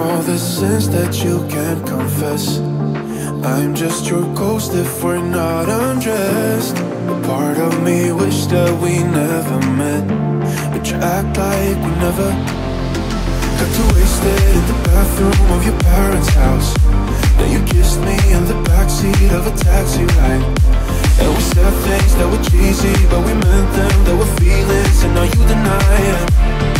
all the sins that you can't confess. I'm just your ghost if we're not undressed. A part of me wish that we never met, but you act like we never. Got too wasted in the bathroom of your parents' house. Then you kissed me in the backseat of a taxi ride. And we said things that were cheesy, but we meant them. There were feelings, and now you deny it.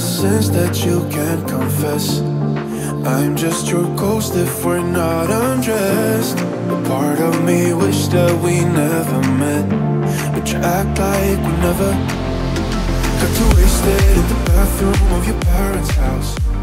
Sins that you can't confess. I'm just your ghost if we're not undressed. A part of me wish that we never met, but you act like we never got wasted in the bathroom of your parents' house.